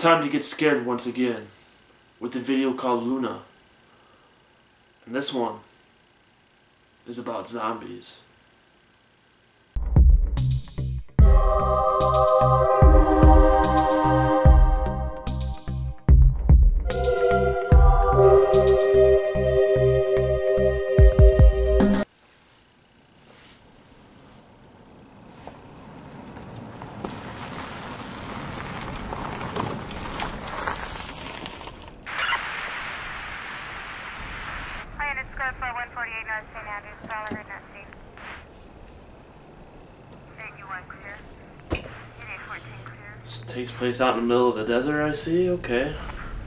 time to get scared once again with the video called Luna. And this one is about zombies. Takes place out in the middle of the desert, I see. Okay.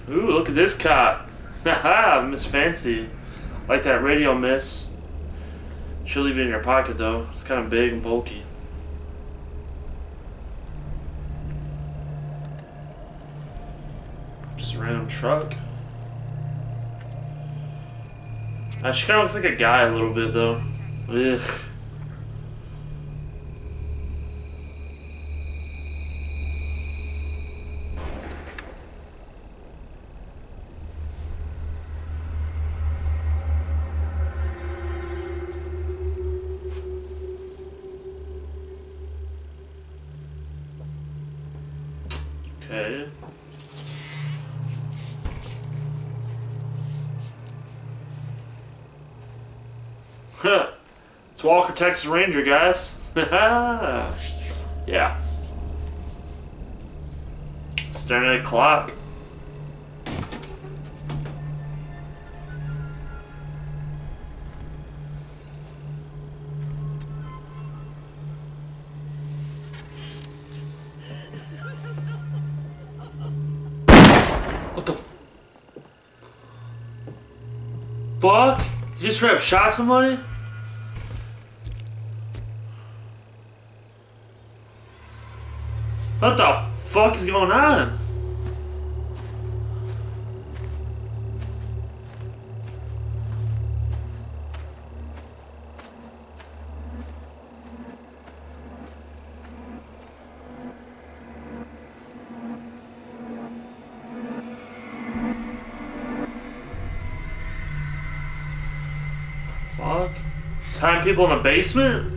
Ooh, look at this cop. Haha, Miss Fancy. Like that radio, miss. She'll leave it in your pocket, though. It's kind of big and bulky. Just a random truck. Uh, she kind of looks like a guy a little bit, though. Ugh. Okay. Huh. It's Walker, Texas Ranger, guys. yeah. Staring at a clock. What the fuck? You just straight up shot somebody? What the fuck is going on? Hiding people in a basement?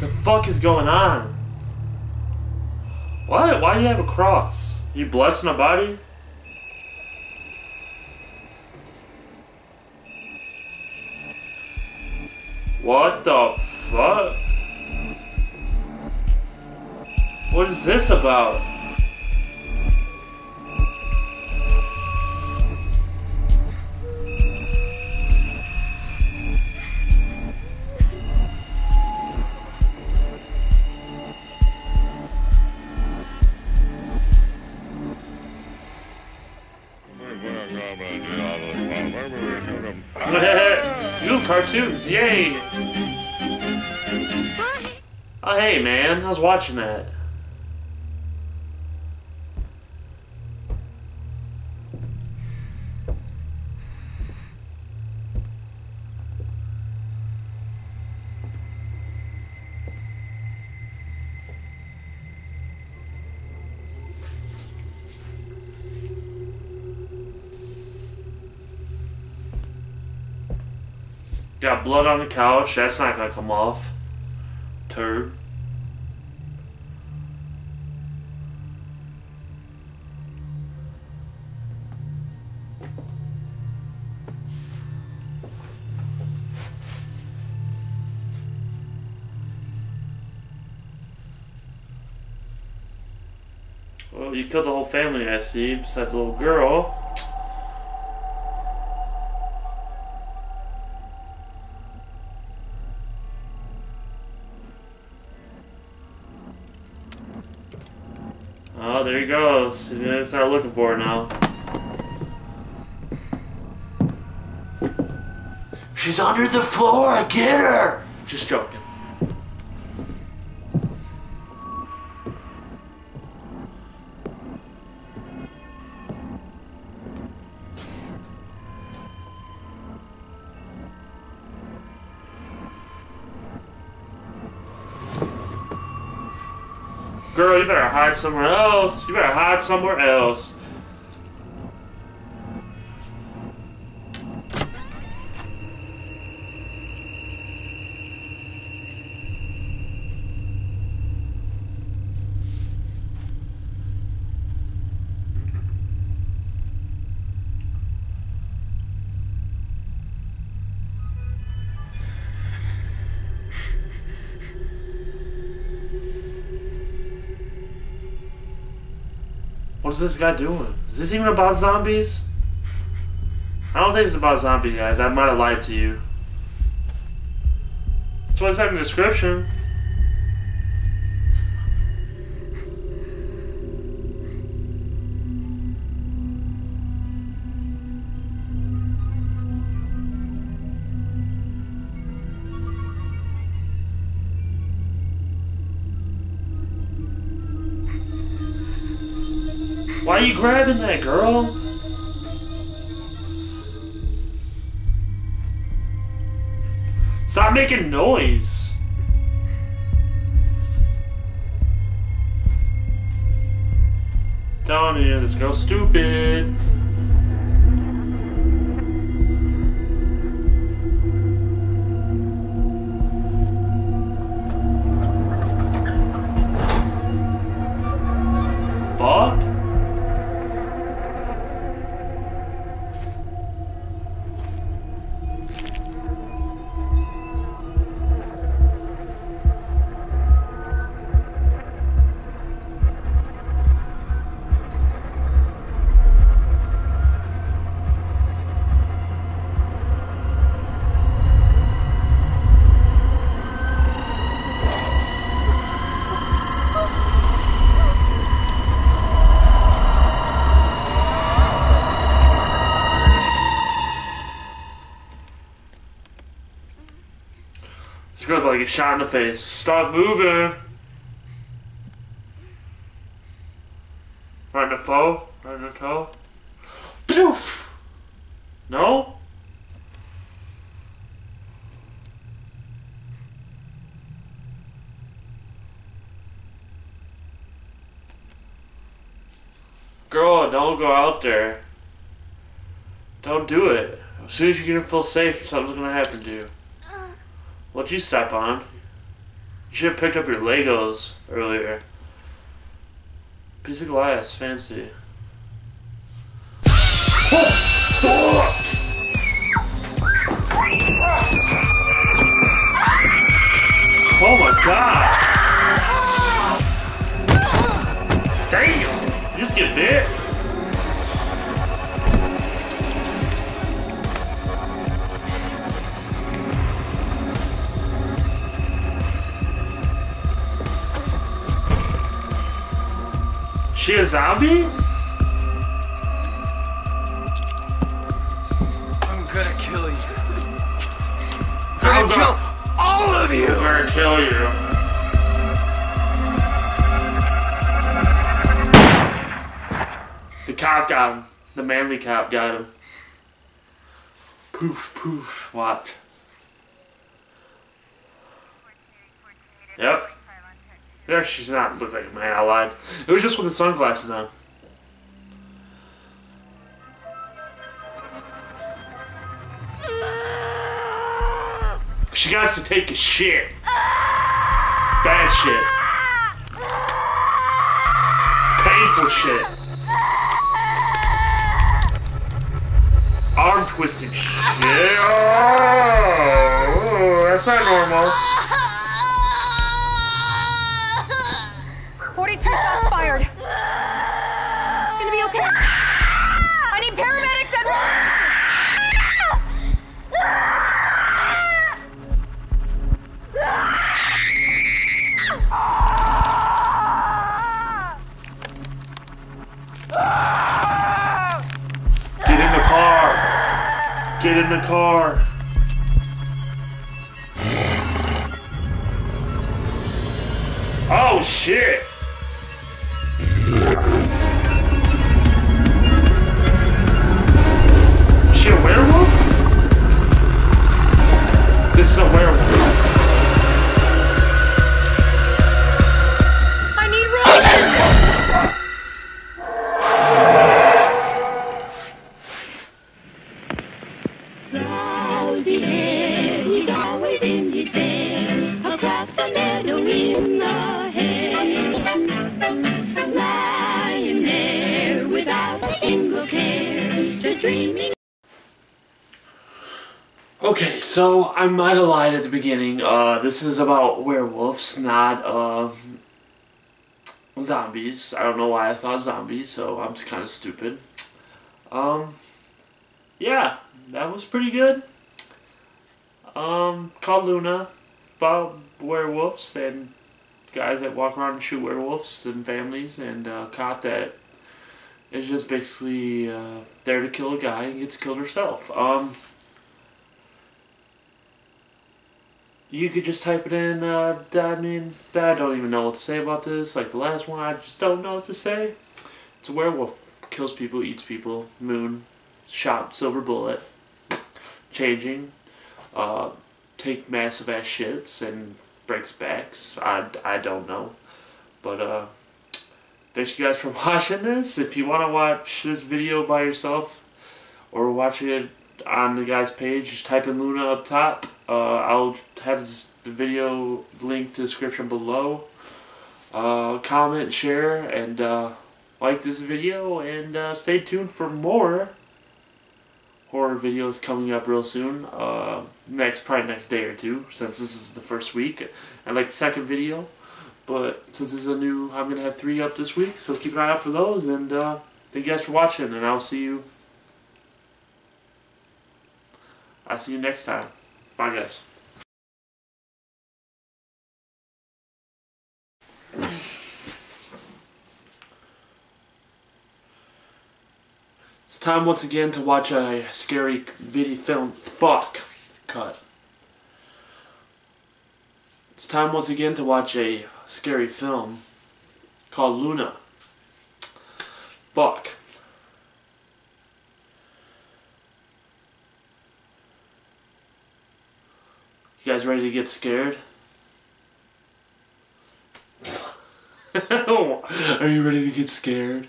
The fuck is going on? What? Why do you have a cross? You blessing a body? What the fuck? What is this about? Ooh, cartoons, yay! Oh, hey, man, I was watching that. Got blood on the couch. That's not gonna come off. Turd. Well, you killed the whole family, I see, besides the little girl. Oh, there he goes. Gonna looking for her now. She's under the floor. Get her. Just joking. Girl, you better hide somewhere else. You better hide somewhere else. Is this guy doing? Is this even about zombies? I don't think it's about zombie guys. I might have lied to you. That's what said in the description. Why are you grabbing that, girl? Stop making noise. Telling you, this girl's stupid. Get shot in the face. Stop moving. Right in the foe. Right in the toe. Poof. No? Girl, don't go out there. Don't do it. As soon as you're gonna feel safe, something's gonna happen to you. What'd you step on? You should have picked up your Legos earlier. Piece of glass, fancy. Oh, fuck! Oh my god! Damn! You just get bit? She a zombie? I'm gonna kill you. I'm gonna gonna- kill all of you! I'm gonna kill you. The cop got him. The manly cop got him. Poof, poof, watch. Yep. There, she's not look like a man. I lied. It was just with the sunglasses on. She got to take a shit. Bad shit. Painful shit. Arm twisting shit. Oh, that's not normal. Car. Oh shit. Okay, so I might have lied at the beginning. Uh, this is about werewolves, not uh, zombies. I don't know why I thought zombies, so I'm kind of stupid. Um, yeah, that was pretty good. Um, called Luna, about werewolves and guys that walk around and shoot werewolves and families, and a cop that is just basically uh, there to kill a guy and gets killed herself. Um, you could just type it in. Uh, I mean, I don't even know what to say about this. Like the last one, I just don't know what to say. It's a werewolf, kills people, eats people. Moon, shot, silver bullet, changing, uh, take massive ass shits and breaks backs. I, I don't know, but uh, thanks you guys for watching this. If you want to watch this video by yourself or watch it on the guy's page, just type in Luna up top. Uh, I'll have this, the video linked to description below. Uh, comment, share, and uh, like this video, and uh, stay tuned for more horror videos coming up real soon. Uh, next, probably next day or two, since this is the first week. And like the second video, but since this is a new, I'm gonna have three up this week, so keep an eye out for those. And uh, thank you guys for watching, and I'll see you. I'll see you next time. Bye, guys. It's time once again to watch a scary video film. Fuck. Cut. It's time once again to watch a scary film called Luna. Fuck. You guys ready to get scared? Are you ready to get scared?